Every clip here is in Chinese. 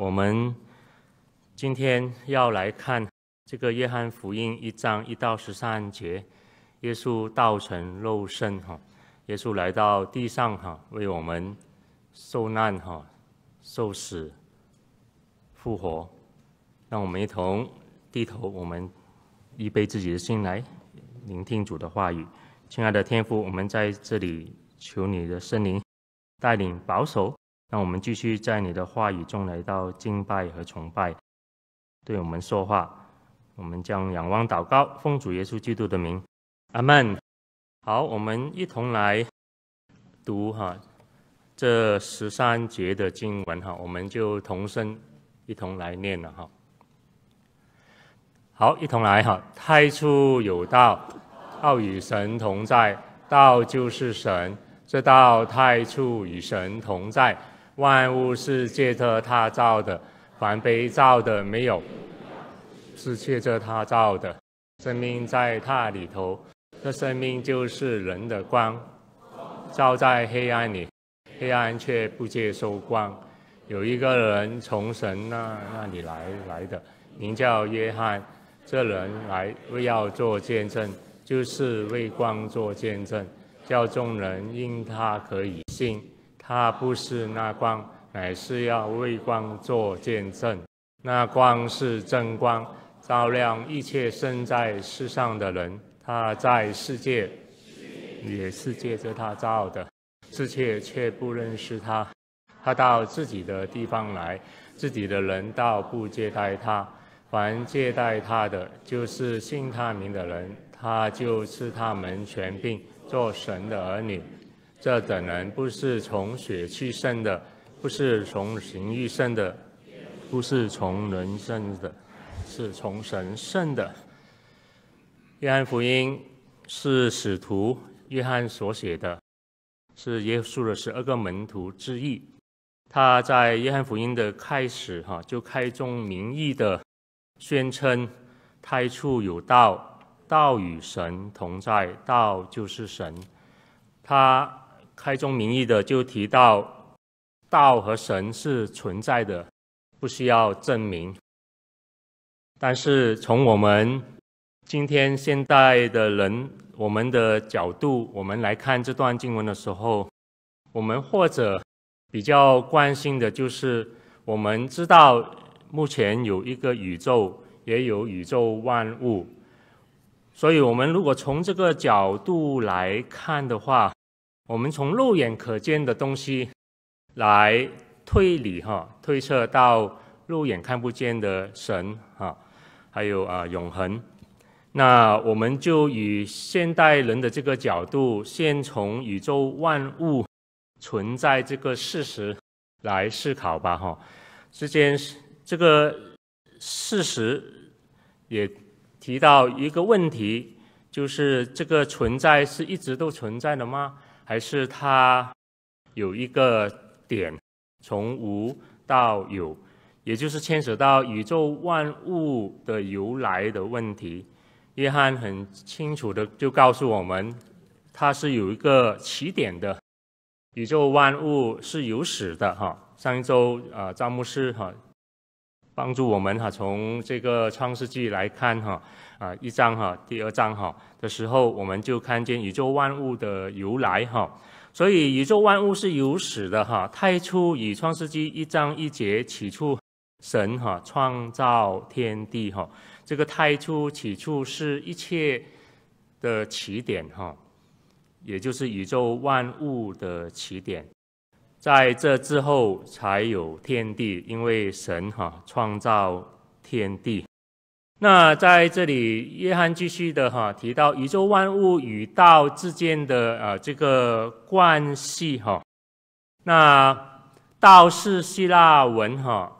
我们今天要来看这个约翰福音一章一到十三节，耶稣道成肉身哈，耶稣来到地上哈，为我们受难哈，受死复活。让我们一同低头，我们预备自己的心来聆听主的话语。亲爱的天父，我们在这里求你的圣灵带领保守。让我们继续在你的话语中来到敬拜和崇拜，对我们说话。我们将仰望祷告，奉主耶稣基督的名，阿门。好，我们一同来读哈这十三节的经文哈，我们就同声一同来念了哈。好，一同来哈。太初有道，道与神同在，道就是神。这道太初与神同在。万物是借着他造的，凡被造的没有，是借着他造的。生命在他里头，这生命就是人的光，照在黑暗里，黑暗却不接受光。有一个人从神那那里来来的，名叫约翰。这人来为要做见证，就是为光做见证，叫众人因他可以信。他不是那光，乃是要为光做见证。那光是真光，照亮一切生在世上的人。他在世界，也是借着他造的，世界却不认识他。他到自己的地方来，自己的人倒不接待他。凡接待他的，就是信他名的人，他就赐他们权柄，做神的儿女。这等人不是从血气生的，不是从情欲生的，不是从人生的，是从神生的。约翰福音是使徒约翰所写的，是耶稣的十二个门徒之一。他在约翰福音的开始，哈，就开宗明义的宣称：太初有道，道与神同在，道就是神。他。开宗明义的就提到，道和神是存在的，不需要证明。但是从我们今天现代的人我们的角度，我们来看这段经文的时候，我们或者比较关心的就是，我们知道目前有一个宇宙，也有宇宙万物，所以我们如果从这个角度来看的话，我们从肉眼可见的东西来推理哈，推测到肉眼看不见的神哈，还有啊永恒。那我们就以现代人的这个角度，先从宇宙万物存在这个事实来思考吧哈。之间这个事实也提到一个问题，就是这个存在是一直都存在的吗？还是它有一个点，从无到有，也就是牵扯到宇宙万物的由来的问题。约翰很清楚的就告诉我们，它是有一个起点的，宇宙万物是有始的哈。上一周啊，张牧师哈帮助我们哈，从这个创世纪来看哈。啊，一章哈，第二章哈的时候，我们就看见宇宙万物的由来哈。所以宇宙万物是有始的哈。太初以创世纪一章一节起初，神哈创造天地哈。这个太初起初是一切的起点哈，也就是宇宙万物的起点。在这之后才有天地，因为神哈创造天地。那在这里，约翰继续的哈提到宇宙万物与道之间的啊这个关系哈。那道是希腊文哈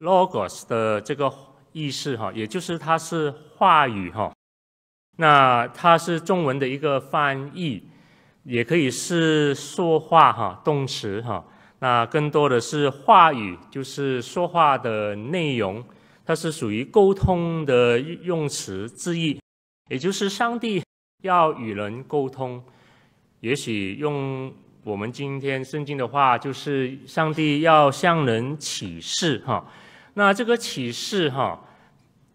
logos 的这个意思哈，也就是它是话语哈。那它是中文的一个翻译，也可以是说话哈动词哈。那更多的是话语，就是说话的内容。它是属于沟通的用词之一，也就是上帝要与人沟通。也许用我们今天圣经的话，就是上帝要向人启示哈，那这个启示哈，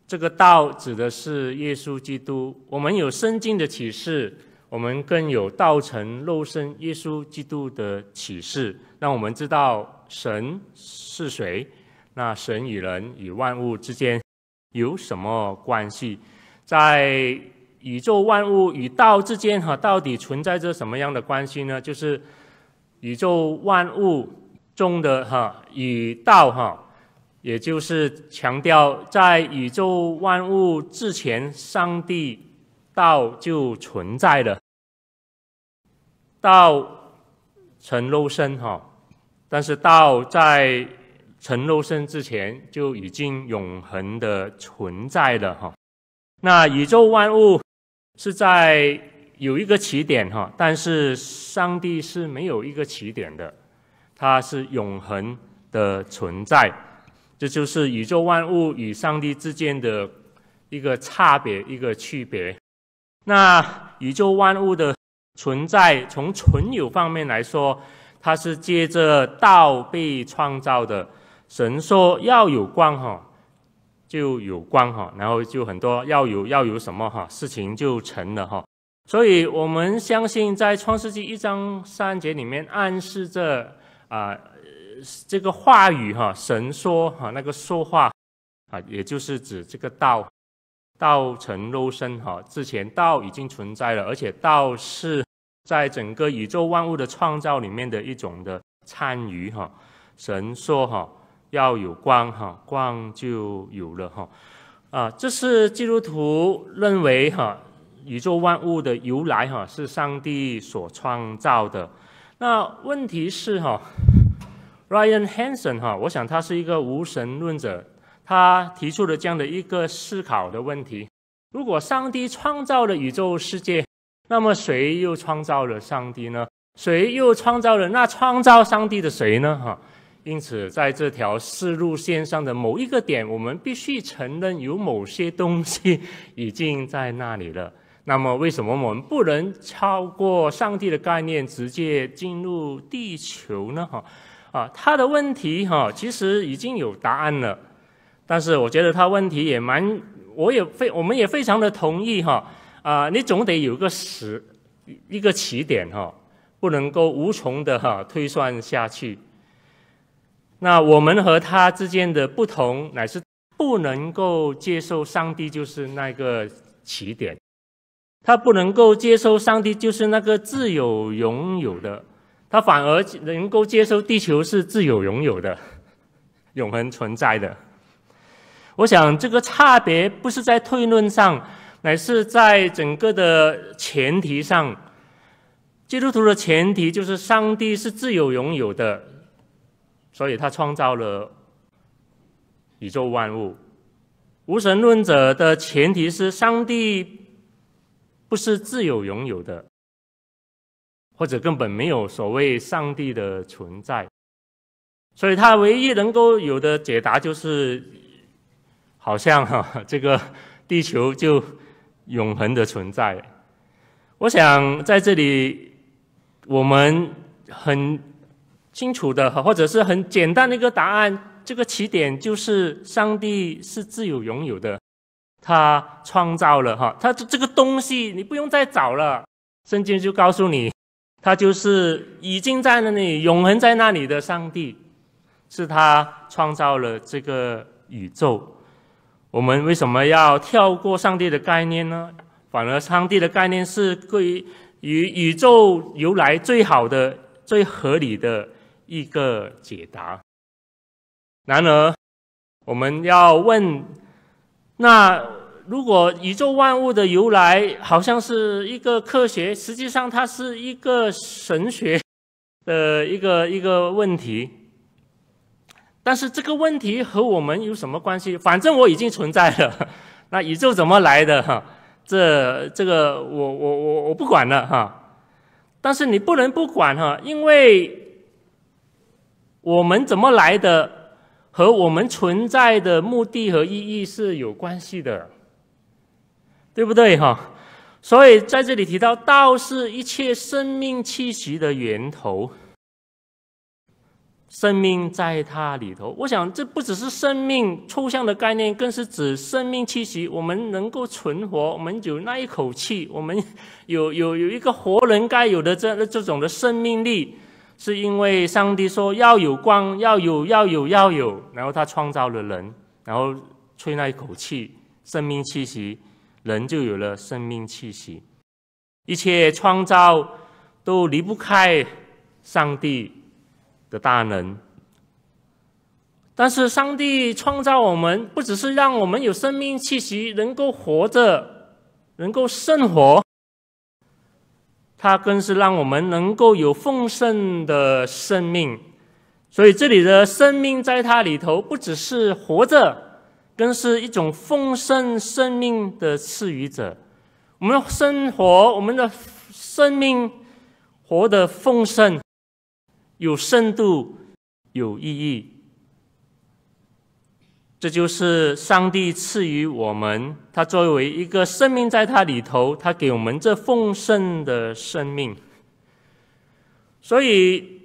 这个道指的是耶稣基督。我们有圣经的启示，我们更有道成肉身耶稣基督的启示，让我们知道神是谁。那神与人与万物之间有什么关系？在宇宙万物与道之间，哈，到底存在着什么样的关系呢？就是宇宙万物中的哈与道，哈，也就是强调在宇宙万物之前，上帝道就存在了，道成肉身，哈，但是道在成肉身之前就已经永恒的存在了，哈。那宇宙万物是在有一个起点哈，但是上帝是没有一个起点的，它是永恒的存在，这就是宇宙万物与上帝之间的一个差别，一个区别。那宇宙万物的存在，从存有方面来说，它是借着道被创造的。神说要有光哈。就有光哈，然后就很多要有要有什么哈，事情就成了哈。所以我们相信，在创世纪一章三节里面暗示着啊，这个话语哈，神说哈，那个说话啊，也就是指这个道，道成肉身哈。之前道已经存在了，而且道是在整个宇宙万物的创造里面的一种的参与哈。神说哈。要有光哈，光就有了哈，啊，这是基督徒认为哈，宇宙万物的由来哈是上帝所创造的。那问题是哈，Ryan Hansen 哈，我想他是一个无神论者，他提出了这样的一个思考的问题：如果上帝创造了宇宙世界，那么谁又创造了上帝呢？谁又创造了那创造上帝的谁呢？哈？因此，在这条四路线上的某一个点，我们必须承认有某些东西已经在那里了。那么，为什么我们不能超过上帝的概念，直接进入地球呢？哈，啊，他的问题哈，其实已经有答案了。但是，我觉得他问题也蛮，我也非，我们也非常的同意哈。啊，你总得有个始，一个起点哈，不能够无穷的哈推算下去。那我们和他之间的不同，乃是不能够接受上帝就是那个起点，他不能够接受上帝就是那个自有拥有的，他反而能够接受地球是自有拥有的，永恒存在的。我想这个差别不是在推论上，乃是在整个的前提上，基督徒的前提就是上帝是自有拥有的。所以他创造了宇宙万物。无神论者的前提是上帝不是自有拥有的，或者根本没有所谓上帝的存在。所以他唯一能够有的解答就是，好像哈 这个地球就永恒的存在。我想在这里我们很。清楚的，或者是很简单的一个答案。这个起点就是上帝是自由拥有的，他创造了哈，他这个东西你不用再找了，圣经就告诉你，他就是已经在那里，永恒在那里的上帝，是他创造了这个宇宙。我们为什么要跳过上帝的概念呢？反而上帝的概念是归于宇宙由来最好的、最合理的。一个解答。然而，我们要问：那如果宇宙万物的由来好像是一个科学，实际上它是一个神学的一个一个问题。但是这个问题和我们有什么关系？反正我已经存在了，那宇宙怎么来的？哈，这这个我我我我不管了哈。但是你不能不管哈，因为。我们怎么来的，和我们存在的目的和意义是有关系的，对不对哈？所以在这里提到，道是一切生命气息的源头。生命在它里头。我想，这不只是生命抽象的概念，更是指生命气息。我们能够存活，我们有那一口气，我们有有有一个活人该有的这这种的生命力，是因为上帝说要有光，要有要有要有，然后他创造了人，然后吹那一口气，生命气息，人就有了生命气息。一切创造都离不开上帝。的大能，但是上帝创造我们，不只是让我们有生命气息，能够活着，能够生活，它更是让我们能够有丰盛的生命。所以这里的生命在它里头，不只是活着，更是一种丰盛生命的赐予者。我们生活，我们的生命活得丰盛。有深度，有意义，这就是上帝赐予我们。他作为一个生命，在他里头，他给我们这丰盛的生命。所以，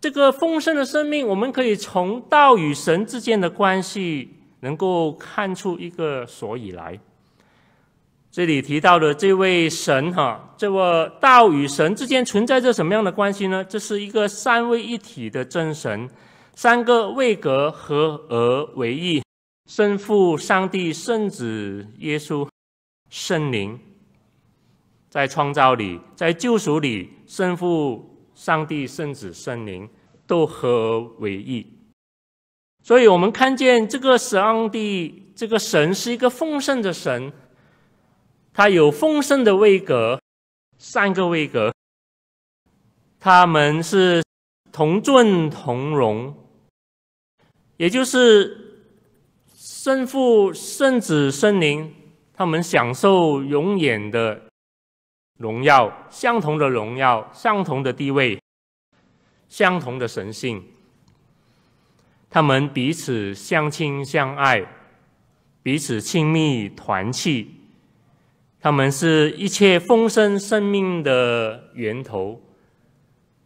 这个丰盛的生命，我们可以从道与神之间的关系，能够看出一个所以来。这里提到的这位神，哈，这个道与神之间存在着什么样的关系呢？这是一个三位一体的真神，三个位格合而为一，圣父、上帝、圣子、耶稣、圣灵，在创造里，在救赎里，圣父、上帝、圣子、圣灵都合而为一。所以我们看见这个上帝，这个神是一个丰盛的神。他有丰盛的位格，三个位格，他们是同尊同荣，也就是圣父、圣子、圣灵，他们享受永远的荣耀，相同的荣耀，相同的地位，相同的神性，他们彼此相亲相爱，彼此亲密团契。他们是一切丰盛生命的源头，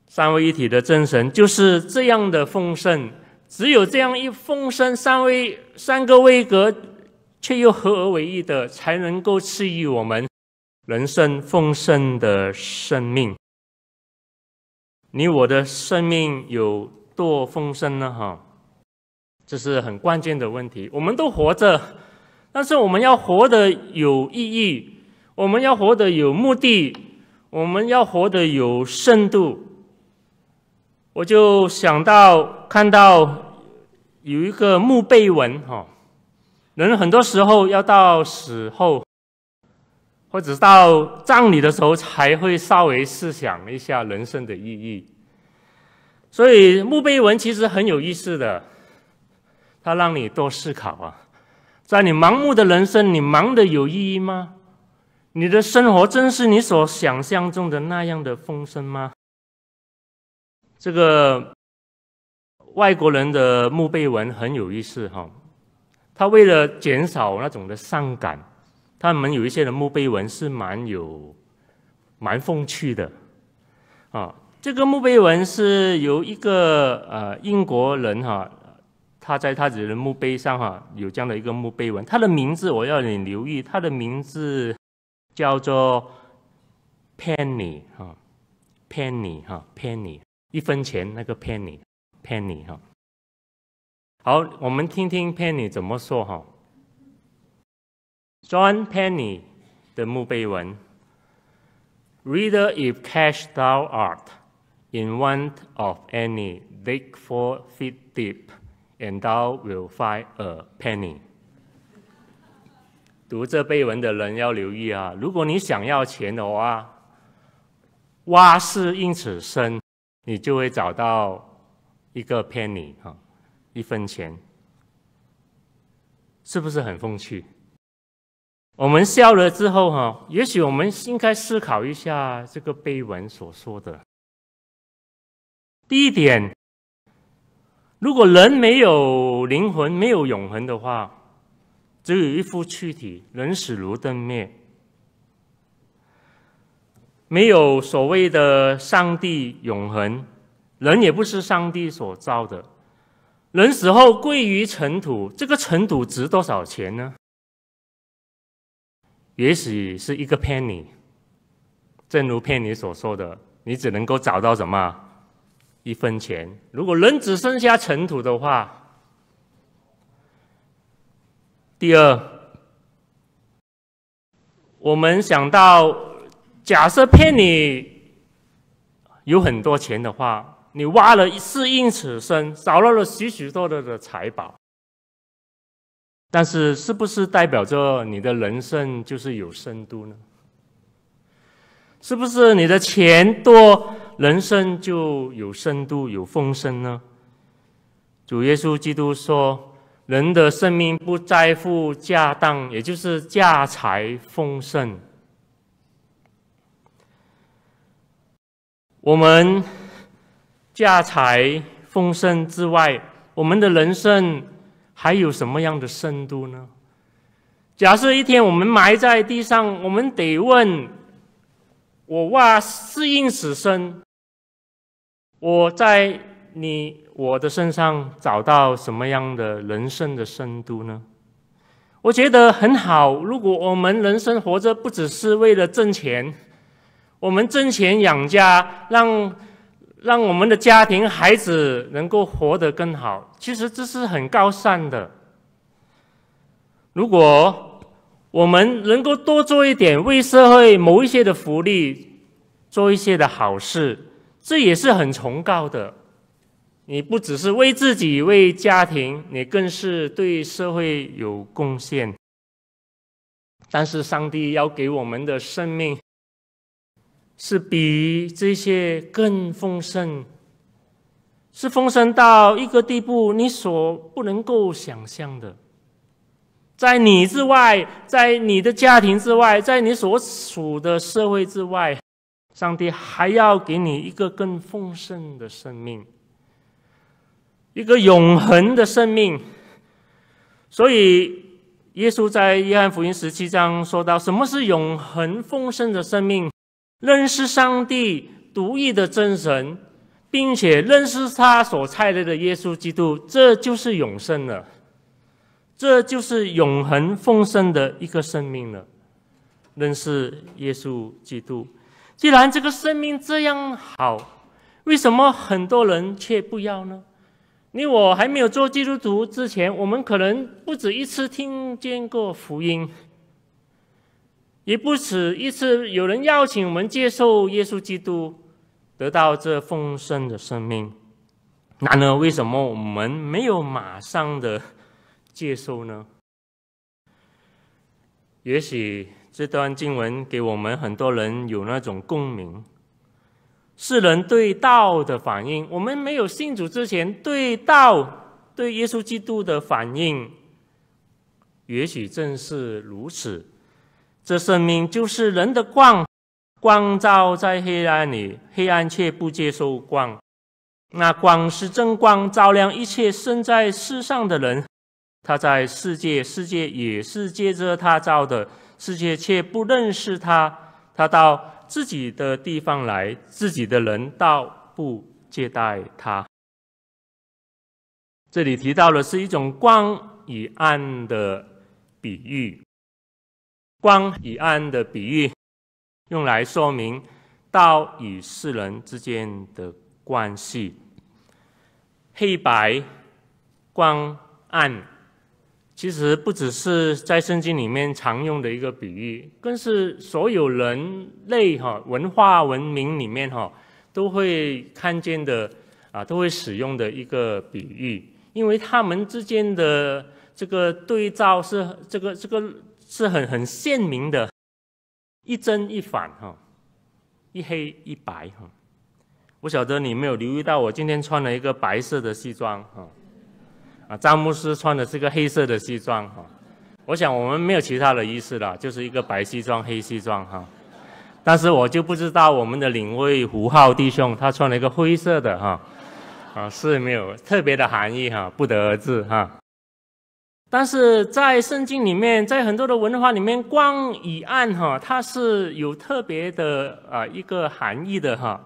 三位一体的真神就是这样的丰盛。只有这样一丰盛，三位三个位格却又合而为一的，才能够赐予我们人生丰盛的生命。你我的生命有多丰盛呢？哈，这是很关键的问题。我们都活着，但是我们要活得有意义。我们要活得有目的，我们要活得有深度。我就想到看到有一个墓碑文哈，人很多时候要到死后，或者到葬礼的时候才会稍微思想一下人生的意义。所以墓碑文其实很有意思的，它让你多思考啊，在你盲目的人生，你忙的有意义吗？你的生活真是你所想象中的那样的丰盛吗？这个外国人的墓碑文很有意思哈，他为了减少那种的伤感，他们有一些的墓碑文是蛮有蛮风趣的啊。这个墓碑文是由一个呃英国人哈，他在他自己的墓碑上哈有这样的一个墓碑文，他的名字我要你留意，他的名字。叫做 penny 哈，penny 哈，penny 一分钱那个 penny，penny 哈。好，我们听听 penny 怎么说哈。John Penny 的墓碑文：Reader, if cash thou art in want of any, dig four feet deep, and thou will find a penny. 读这碑文的人要留意啊！如果你想要钱的话，挖是因此深，你就会找到一个 penny 哈，一分钱，是不是很风趣？我们笑了之后哈，也许我们应该思考一下这个碑文所说的。第一点，如果人没有灵魂，没有永恒的话。只有一副躯体，人死如灯灭，没有所谓的上帝永恒，人也不是上帝所造的。人死后归于尘土，这个尘土值多少钱呢？也许是一个 penny。正如片里所说的，你只能够找到什么一分钱。如果人只剩下尘土的话，第二，我们想到，假设骗你有很多钱的话。你挖了四英尺深，找到了许许多多的财宝，但是是不是代表着你的人生就是有深度呢？是不是你的钱多，人生就有深度、有丰盛呢？主耶稣基督说：“人的生命不在乎家当，也就是家财丰盛。”我们。家财丰盛之外，我们的人生还有什么样的深度呢？假设一天我们埋在地上，我们得问：我挖四英尺深，我在你我的身上找到什么样的人生的深度呢？我觉得很好。如果我们人生活着不只是为了挣钱，我们挣钱养家，让。让我们的家庭、孩子能够活得更好，其实这是很高尚的。如果我们能够多做一点，为社会谋一些的福利，做一些的好事，这也是很崇高的。你不只是为自己、为家庭，你更是对社会有贡献。但是，上帝要给我们的生命。是比这些更丰盛，是丰盛到一个地步，你所不能够想象的。在你之外，在你的家庭之外，在你所处的社会之外，上帝还要给你一个更丰盛的生命，一个永恒的生命。所以，耶稣在约翰福音十七章说到：“什么是永恒丰盛的生命？”认识上帝独一的真神，并且认识他所差来的耶稣基督，这就是永生了，这就是永恒丰盛的一个生命了。认识耶稣基督，既然这个生命这样好，为什么很多人却不要呢？你我还没有做基督徒之前，我们可能不止一次听见过福音。也不止一次有人邀请我们接受耶稣基督，得到这丰盛的生命。然而，为什么我们没有马上的接受呢？也许这段经文给我们很多人有那种共鸣。世人对道的反应，我们没有信主之前对道、对耶稣基督的反应，也许正是如此。这生命就是人的光，光照在黑暗里，黑暗却不接受光。那光是真光，照亮一切生在世上的人。他在世界，世界也是借着他照的，世界却不认识他。他到自己的地方来，自己的人倒不接待他。这里提到的是一种光与暗的比喻。光与暗的比喻，用来说明道与世人之间的关系。黑白、光暗，其实不只是在圣经里面常用的一个比喻，更是所有人类哈文化文明里面哈都会看见的啊，都会使用的一个比喻，因为他们之间的这个对照是这个这个。是很很鲜明的，一真一反哈，一黑一白哈。我晓得你没有留意到，我今天穿了一个白色的西装哈，啊，詹姆斯穿的是个黑色的西装哈。我想我们没有其他的意思了，就是一个白西装黑西装哈。但是我就不知道我们的领位胡浩弟兄他穿了一个灰色的哈，啊，是没有特别的含义哈，不得而知哈。但是在圣经里面，在很多的文化里面，光与暗哈，它是有特别的啊一个含义的哈。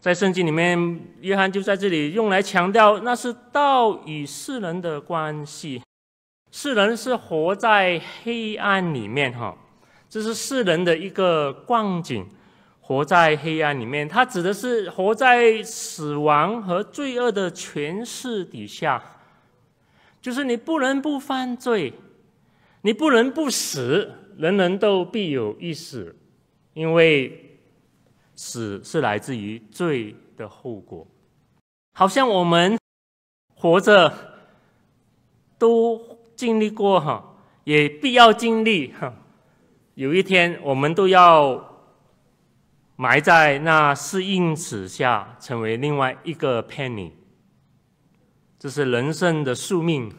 在圣经里面，约翰就在这里用来强调，那是道与世人的关系。世人是活在黑暗里面，哈，这是世人的一个光景，活在黑暗里面。它指的是活在死亡和罪恶的权势底下，就是你不能不犯罪，你不能不死，人人都必有一死，因为。死是来自于罪的后果，好像我们活着都经历过哈，也必要经历哈。有一天，我们都要埋在那四英尺下，成为另外一个 penny。这是人生的宿命。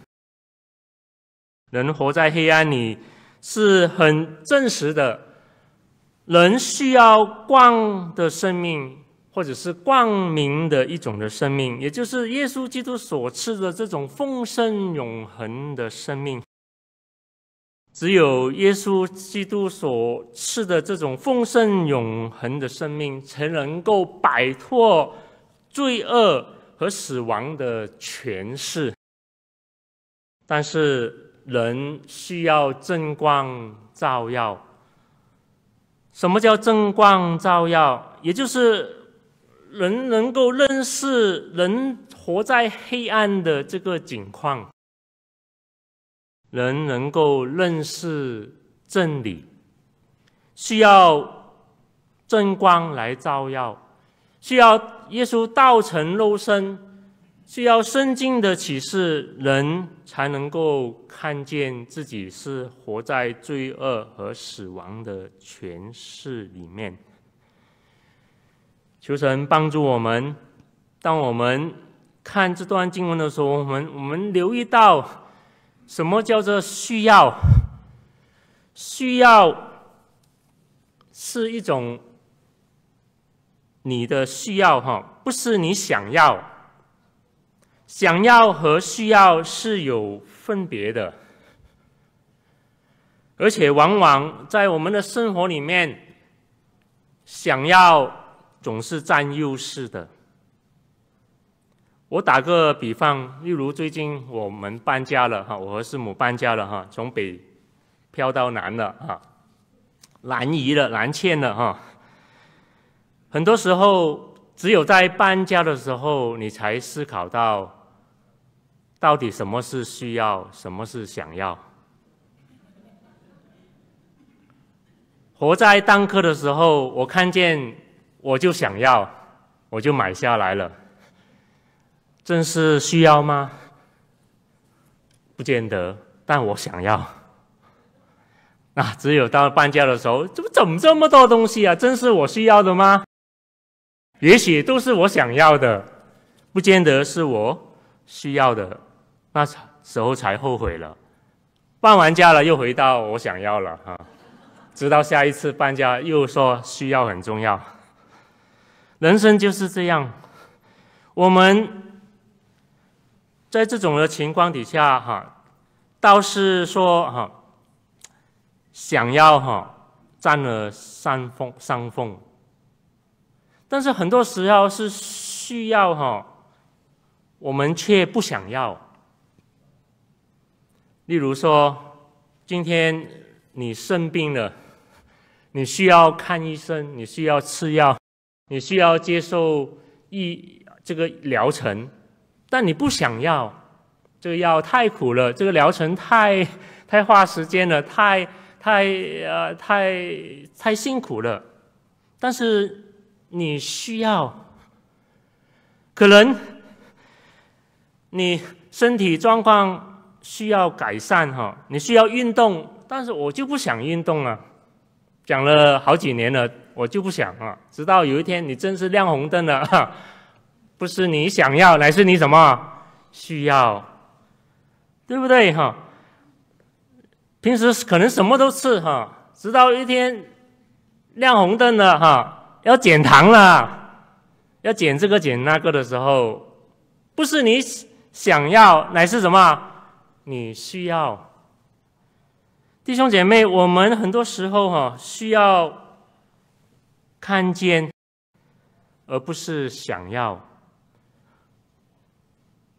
人活在黑暗里是很真实的。人需要光的生命，或者是光明的一种的生命，也就是耶稣基督所赐的这种丰盛永恒的生命。只有耶稣基督所赐的这种丰盛永恒的生命，才能够摆脱罪恶和死亡的权势。但是，人需要正光照耀。什么叫正光照耀？也就是人能够认识人活在黑暗的这个境况，人能够认识真理，需要正光来照耀，需要耶稣道成肉身。需要圣经的启示，人才能够看见自己是活在罪恶和死亡的权势里面。求神帮助我们，当我们看这段经文的时候，我们我们留意到什么叫做需要？需要是一种你的需要，哈，不是你想要。想要和需要是有分别的，而且往往在我们的生活里面，想要总是占优势的。我打个比方，例如最近我们搬家了哈，我和师母搬家了哈，从北漂到南了哈，南移了，南迁了哈。很多时候，只有在搬家的时候，你才思考到。到底什么是需要，什么是想要？活在当刻的时候，我看见我就想要，我就买下来了。真是需要吗？不见得，但我想要。那只有到搬家的时候，怎么怎么这么多东西啊？真是我需要的吗？也许都是我想要的，不见得是我需要的。那时候才后悔了，搬完家了又回到我想要了哈，直到下一次搬家又说需要很重要。人生就是这样，我们在这种的情况底下哈，倒是说哈，想要哈占了上风上风，但是很多时候是需要哈，我们却不想要。例如说，今天你生病了，你需要看医生，你需要吃药，你需要接受医这个疗程，但你不想要，这个药太苦了，这个疗程太太花时间了，太太呃太太辛苦了，但是你需要，可能你身体状况。需要改善哈，你需要运动，但是我就不想运动了。讲了好几年了，我就不想啊。直到有一天你真是亮红灯了，哈，不是你想要，乃是你什么需要，对不对哈？平时可能什么都吃哈，直到一天亮红灯了哈，要减糖了，要减这个减那个的时候，不是你想要，乃是什么？你需要弟兄姐妹，我们很多时候哈需要看见而不是想要。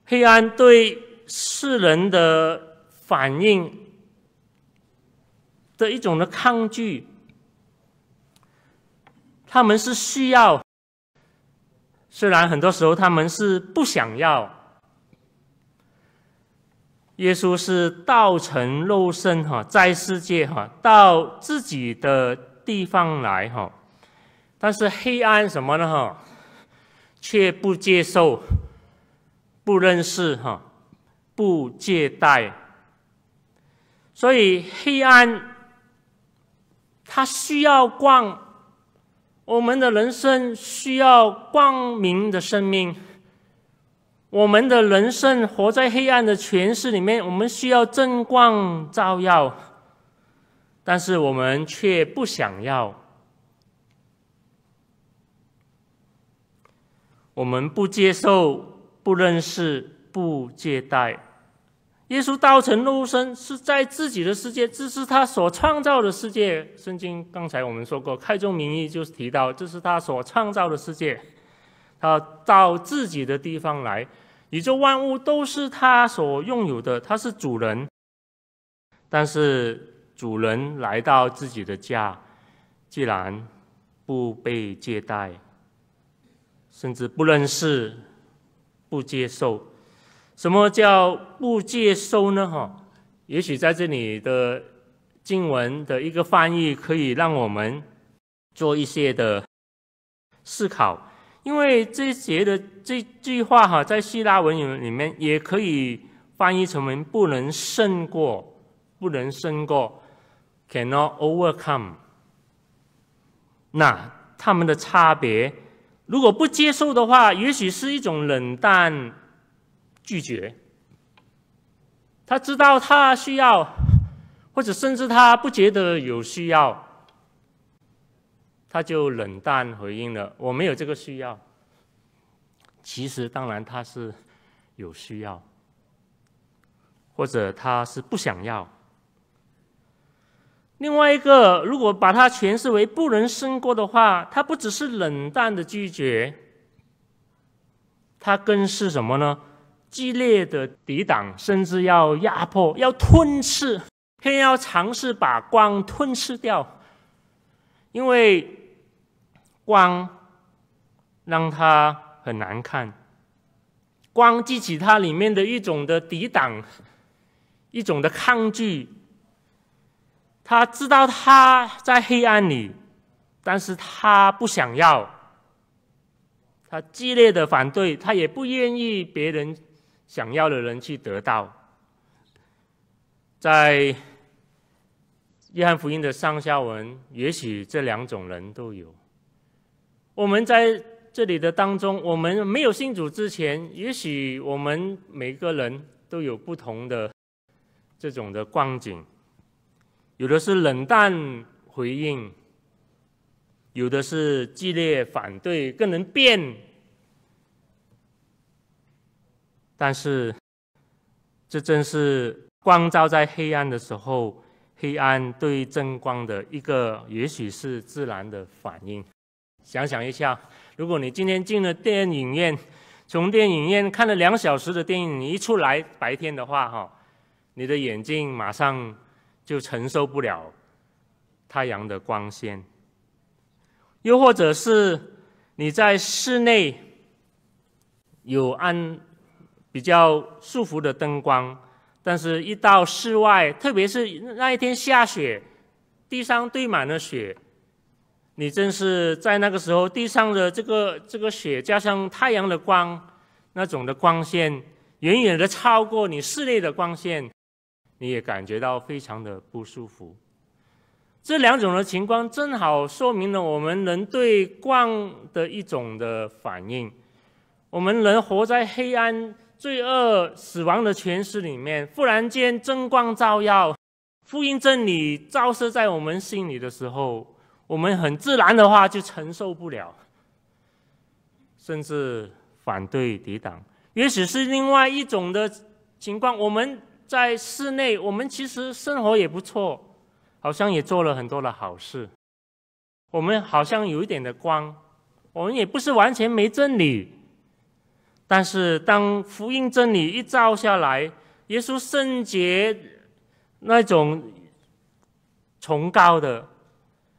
黑暗对世人的反应的一种的抗拒，他们是需要，虽然很多时候他们是不想要。耶稣是道成肉身哈，在世界哈，到自己的地方来哈，但是黑暗什么呢哈，却不接受。不认识哈，不借贷，所以黑暗，它需要光，我们的人生需要光明的生命，我们的人生活在黑暗的权势里面，我们需要正光照耀，但是我们却不想要，我们不接受。不认识，不接待。耶稣道成肉身是在自己的世界，这是他所创造的世界。圣经刚才我们说过，开宗明义就是提到，这是他所创造的世界。他到自己的地方来，宇宙万物都是他所拥有的，他是主人。但是主人来到自己的家，既然不被接待，甚至不认识。不接受，什么叫不接受呢？哈，也许在这里的经文的一个翻译，可以让我们做一些的思考。因为这节的这句话哈，在希腊文语里面也可以翻译成为“不能胜过”，不能胜过，cannot overcome。那他们的差别。如果不接受的话，也许是一种冷淡拒绝。他知道他需要，或者甚至他不觉得有需要，他就冷淡回应了：“我没有这个需要。”其实，当然他是有需要，或者他是不想要。另外一个，如果把它诠释为不能胜过的话，它不只是冷淡的拒绝，它更是什么呢？激烈的抵挡，甚至要压迫、要吞噬，偏要尝试把光吞噬掉，因为光让它很难看，光激起它里面的一种的抵挡，一种的抗拒。他知道他在黑暗里，但是他不想要，他激烈的反对，他也不愿意别人想要的人去得到。在约翰福音的上下文，也许这两种人都有。我们在这里的当中，我们没有信主之前，也许我们每个人都有不同的这种的光景。有的是冷淡回应，有的是激烈反对，更能变。但是，这正是光照在黑暗的时候，黑暗对真光的一个，也许是自然的反应。想想一下，如果你今天进了电影院，从电影院看了两小时的电影，你一出来白天的话，哈，你的眼睛马上。就承受不了太阳的光线，又或者是你在室内有安比较舒服的灯光，但是一到室外，特别是那一天下雪，地上堆满了雪，你正是在那个时候，地上的这个这个雪加上太阳的光，那种的光线远远的超过你室内的光线。你也感觉到非常的不舒服。这两种的情况正好说明了我们人对光的一种的反应。我们人活在黑暗、罪恶、死亡的权势里面，忽然间真光照耀，福音真理照射在我们心里的时候，我们很自然的话就承受不了，甚至反对抵挡。也许是另外一种的情况，我们。在室内，我们其实生活也不错，好像也做了很多的好事。我们好像有一点的光，我们也不是完全没真理。但是当福音真理一照下来，耶稣圣洁那种崇高的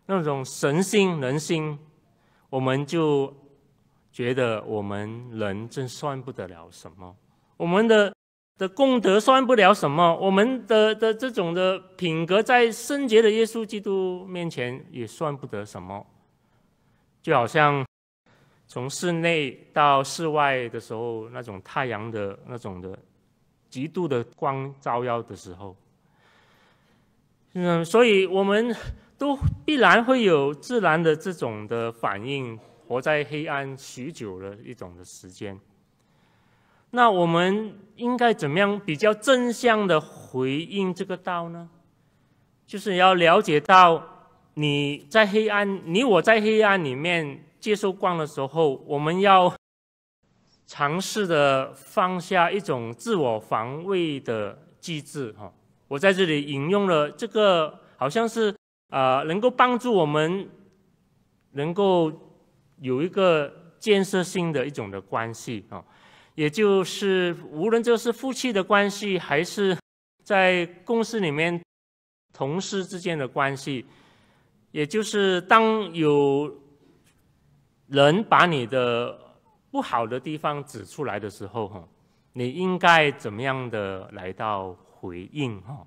那种神性人心，我们就觉得我们人真算不得了什么，我们的的功德算不了什么，我们的的这种的品格在圣洁的耶稣基督面前也算不得什么，就好像从室内到室外的时候，那种太阳的那种的。极度的光照耀的时候，嗯，所以我们都必然会有自然的这种的反应，活在黑暗许久的一种的时间。那我们应该怎么样比较正向的回应这个道呢？就是要了解到你在黑暗，你我在黑暗里面接受光的时候，我们要。尝试的放下一种自我防卫的机制，哈，我在这里引用了这个，好像是啊，能够帮助我们能够有一个建设性的一种的关系，啊，也就是无论这是夫妻的关系，还是在公司里面同事之间的关系，也就是当有人把你的。不好的地方指出来的时候，哈，你应该怎么样的来到回应，哈？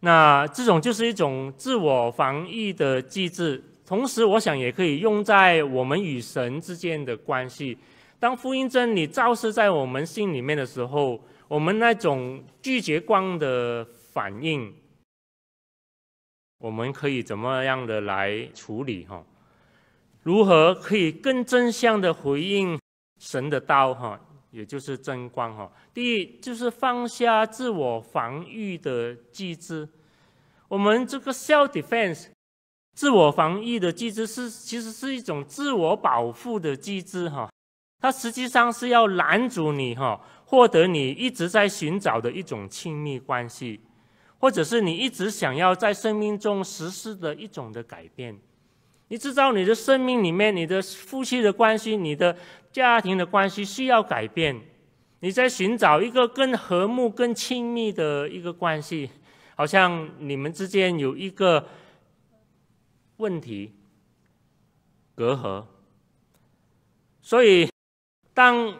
那这种就是一种自我防御的机制。同时，我想也可以用在我们与神之间的关系。当福音真理照射在我们心里面的时候，我们那种拒绝光的反应，我们可以怎么样的来处理，哈？如何可以更正向的回应？神的道，哈，也就是真光，哈。第一，就是放下自我防御的机制。我们这个 self defense，自我防御的机制是，其实是一种自我保护的机制，哈。它实际上是要拦阻你，哈，获得你一直在寻找的一种亲密关系，或者是你一直想要在生命中实施的一种的改变。你知道你的生命里面，你的夫妻的关系，你的。家庭的关系需要改变，你在寻找一个更和睦、更亲密的一个关系，好像你们之间有一个问题隔阂，所以当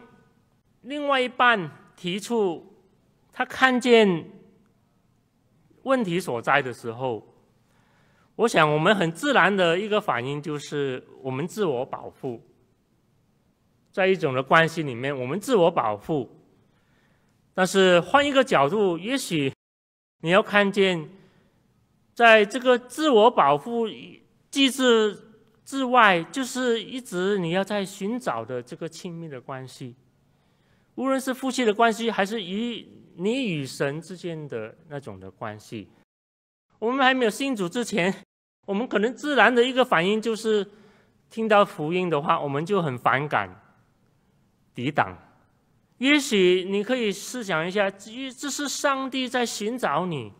另外一半提出他看见问题所在的时候，我想我们很自然的一个反应就是我们自我保护。在一种的关系里面，我们自我保护，但是换一个角度，也许你要看见，在这个自我保护机制之外，就是一直你要在寻找的这个亲密的关系，无论是夫妻的关系，还是与你与神之间的那种的关系。我们还没有信主之前，我们可能自然的一个反应就是，听到福音的话，我们就很反感。抵挡，也许你可以试想一下，这是上帝在寻找你。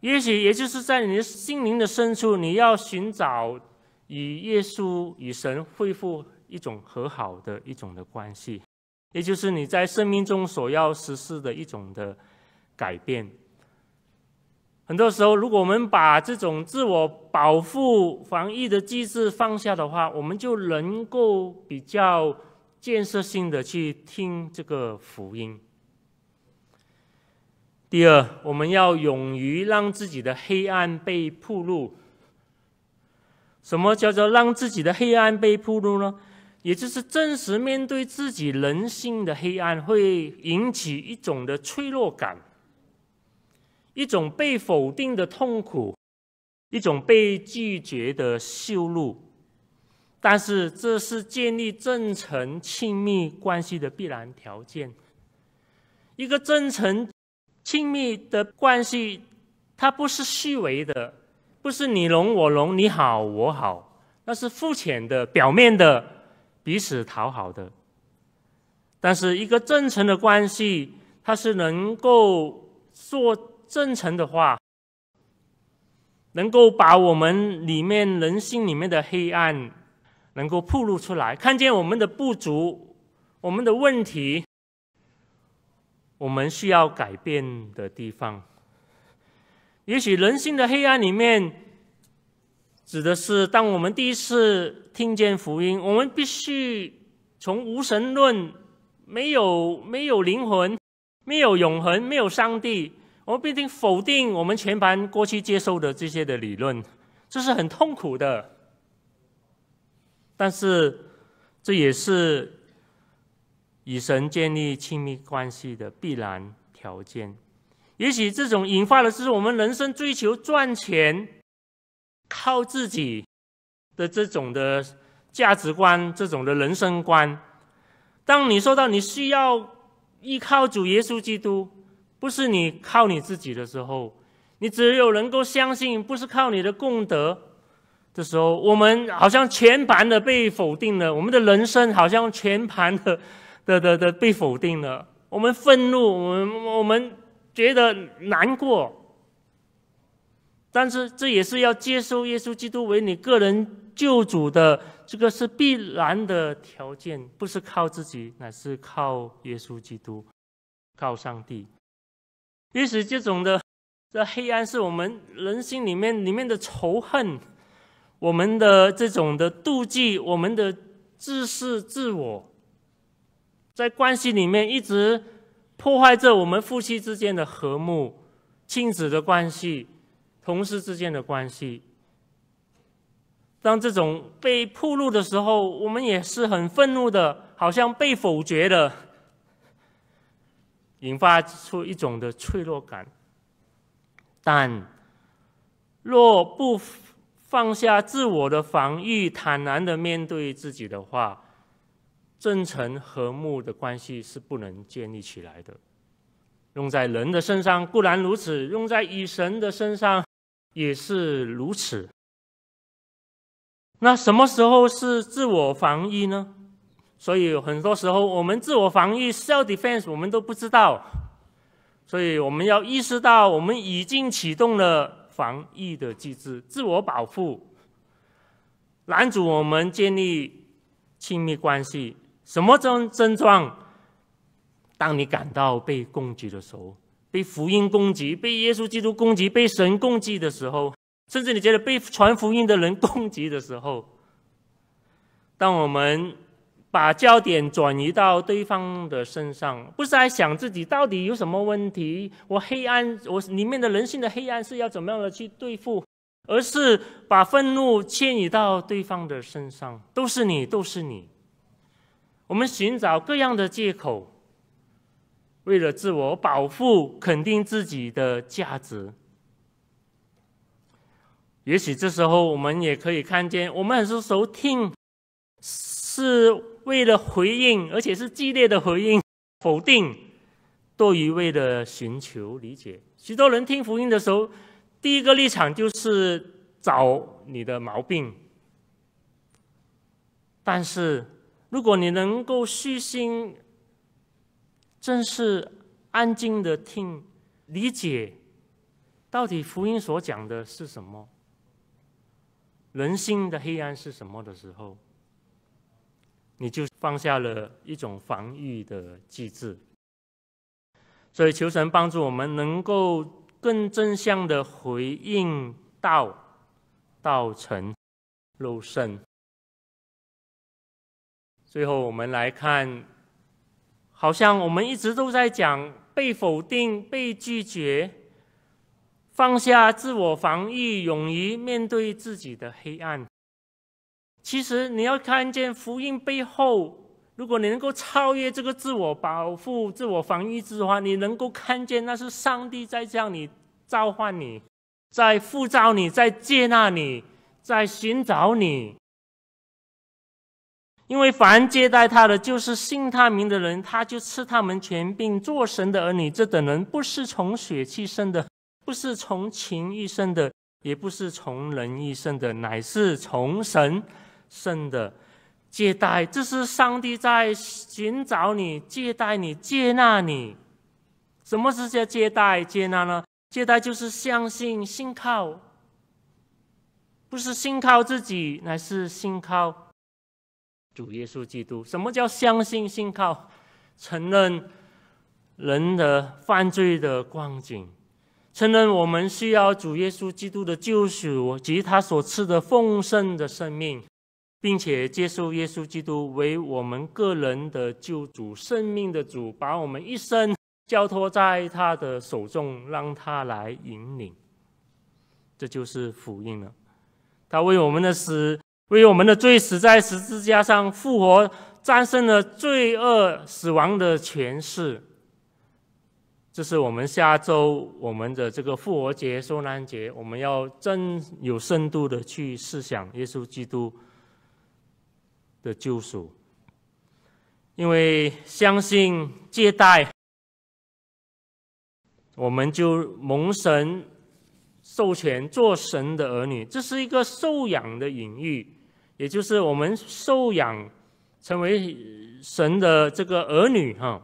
也许也就是在你的心灵的深处，你要寻找与耶稣、与神恢复一种和好的一种的关系，也就是你在生命中所要实施的一种的改变。很多时候，如果我们把这种自我保护、防御的机制放下的话，我们就能够比较。建设性的去听这个福音。第二，我们要勇于让自己的黑暗被铺露。什么叫做让自己的黑暗被铺露呢？也就是真实面对自己人性的黑暗，会引起一种的脆弱感，一种被否定的痛苦，一种被拒绝的羞辱。但是，这是建立真诚亲密关系的必然条件。一个真诚亲密的关系，它不是虚伪的，不是你侬我侬，你好我好，那是肤浅的、表面的、彼此讨好的。但是，一个真诚的关系，它是能够做真诚的话，能够把我们里面人心里面的黑暗。能够暴露出来，看见我们的不足、我们的问题，我们需要改变的地方。也许人性的黑暗里面，指的是当我们第一次听见福音，我们必须从无神论、没有没有灵魂、没有永恒、没有上帝，我们必定否定我们全盘过去接受的这些的理论，这是很痛苦的。但是，这也是与神建立亲密关系的必然条件。也许这种引发的是我们人生追求赚钱、靠自己的这种的价值观、这种的人生观。当你说到你需要依靠主耶稣基督，不是你靠你自己的时候，你只有能够相信，不是靠你的功德的时候，我们好像全盘的被否定了，我们的人生好像全盘的的的的被否定了。我们愤怒，我们我们。觉得难过，但是这也是要接受耶稣基督为你个人救主的，这个是必然的条件，不是靠自己，乃是靠耶稣基督，靠上帝。于是这种的这黑暗是我们人心里面里面的仇恨，我们的这种的妒忌，我们的自私自我，在关系里面一直。破坏着我们夫妻之间的和睦、亲子的关系、同事之间的关系。当这种被铺露的时候，我们也是很愤怒的，好像被否决了，引发出一种的脆弱感。但若不放下自我的防御，坦然的面对自己的话，真诚和睦的关系是不能建立起来的。用在人的身上固然如此，用在以神的身上也是如此。那什么时候是自我防御呢？所以很多时候我们自我防御 （self defense） 我们都不知道，所以我们要意识到我们已经启动了防御的机制，自我保护，拦阻我们建立亲密关系。什么症症状？当你感到被攻击的时候，被福音攻击，被耶稣基督攻击，被神攻击的时候，甚至你觉得被传福音的人攻击的时候，当我们把焦点转移到对方的身上，不是在想自己到底有什么问题，我黑暗，我里面的人性的黑暗是要怎么样的去对付，而是把愤怒迁移到对方的身上，都是你，都是你。我们寻找各样的借口，为了自我保护、肯定自己的价值。也许这时候，我们也可以看见，我们很多时候听是为了回应，而且是激烈的回应、否定，多于为了寻求理解。许多人听福音的时候，第一个立场就是找你的毛病，但是。如果你能够虚心、正是安静的听、理解，到底福音所讲的是什么，人心的黑暗是什么的时候，你就放下了一种防御的机制。所以，求神帮助我们能够更正向的回应道、道成肉身。最后，我们来看，好像我们一直都在讲被否定、被拒绝，放下自我防御，勇于面对自己的黑暗。其实，你要看见福音背后，如果你能够超越这个自我保护、自我防御之话，你能够看见那是上帝在向你召唤你，在呼召你，在接纳你，在寻找你。因为凡接待他的，就是信他名的人，他就赐他们权柄做神的儿女。这等人不是从血气生的，不是从情欲生的，也不是从人意生的，乃是从神生的。接待，这是上帝在寻找你，接待你，接纳你。什么是叫接待、接纳呢？接待就是相信、信靠，不是信靠自己，乃是信靠。主耶稣基督。什么叫相信、信靠、承认人的犯罪的光景，承认我们需要主耶稣基督的救赎及他所赐的丰盛的生命，并且接受耶稣基督为我们个人的救主、生命的主，把我们一生交托在他的手中，让他来引领。这就是福音了。他为我们的死。为我们的罪死在十字架上，复活，战胜了罪恶、死亡的权势。这是我们下周我们的这个复活节、受难节，我们要真有深度的去思想耶稣基督的救赎，因为相信借贷，我们就蒙神授权做神的儿女，这是一个受养的隐喻。也就是我们受养成为神的这个儿女哈，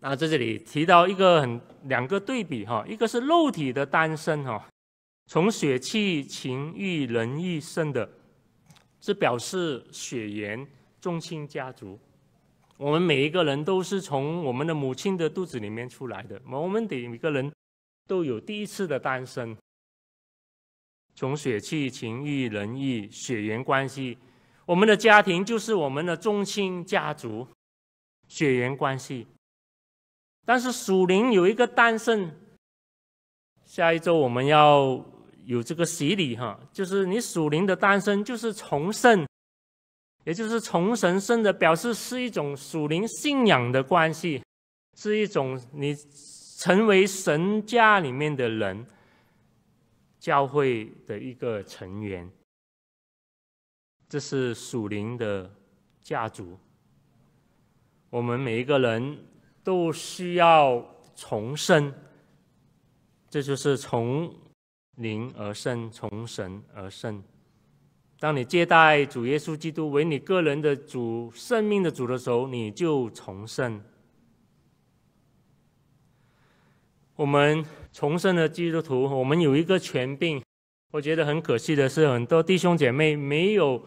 那在这里提到一个很两个对比哈，一个是肉体的单身哈，从血气情欲人欲生的，是表示血缘宗亲家族。我们每一个人都是从我们的母亲的肚子里面出来的，我们每一个人都有第一次的诞生。从血气、情欲、仁义、血缘关系，我们的家庭就是我们的宗亲家族，血缘关系。但是属灵有一个诞生，下一周我们要有这个洗礼哈，就是你属灵的诞生就是重生，也就是从神生的，表示是一种属灵信仰的关系，是一种你成为神家里面的人。教会的一个成员，这是属灵的家族。我们每一个人都需要重生，这就是从灵而生，从神而生。当你接待主耶稣基督为你个人的主、生命的主的时候，你就重生。我们重生的基督徒，我们有一个权柄。我觉得很可惜的是，很多弟兄姐妹没有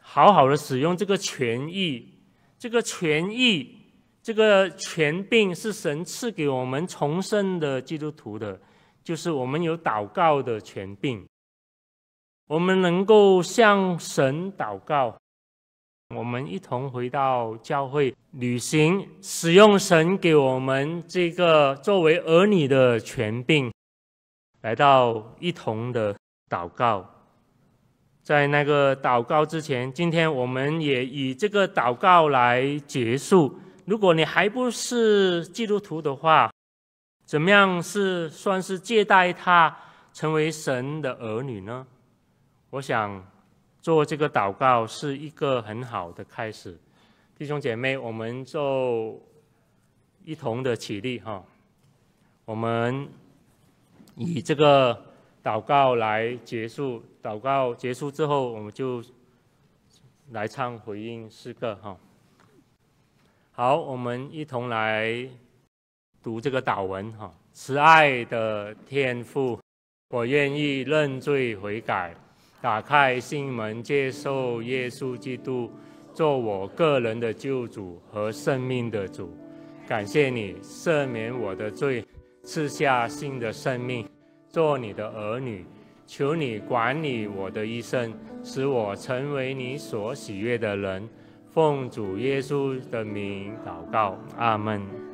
好好的使用这个权益。这个权益，这个权柄是神赐给我们重生的基督徒的，就是我们有祷告的权柄。我们能够向神祷告。我们一同回到教会，履行使用神给我们这个作为儿女的权柄，来到一同的祷告。在那个祷告之前，今天我们也以这个祷告来结束。如果你还不是基督徒的话，怎么样是算是借待他成为神的儿女呢？我想。做这个祷告是一个很好的开始，弟兄姐妹，我们就一同的起立哈。我们以这个祷告来结束，祷告结束之后，我们就来唱回应诗歌哈。好，我们一同来读这个祷文哈。慈爱的天父，我愿意认罪悔改。打开心门，接受耶稣基督做我个人的救主和生命的主。感谢你赦免我的罪，赐下新的生命，做你的儿女。求你管理我的一生，使我成为你所喜悦的人。奉主耶稣的名祷告，阿门。